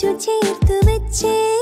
जो चेर तू बच्चे